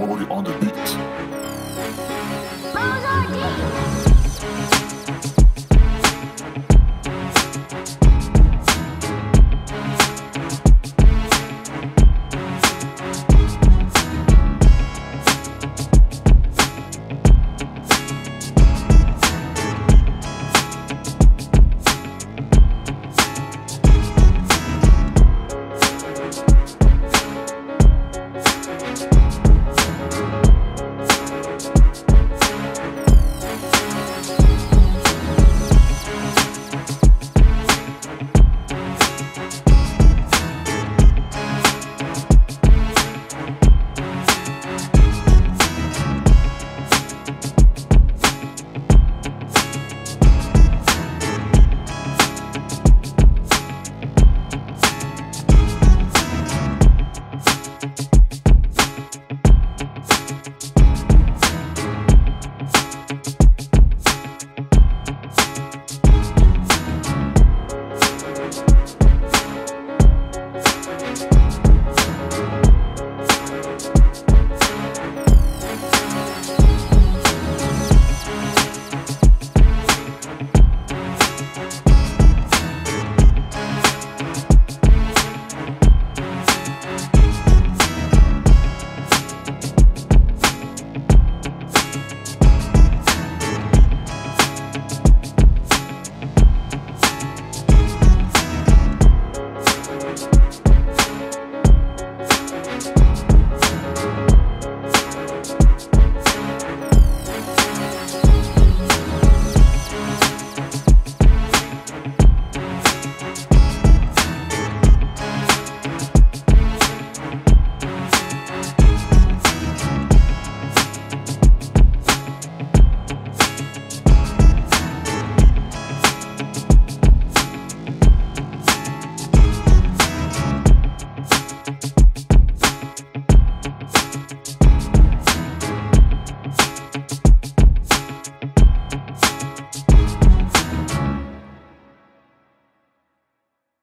already on the beat.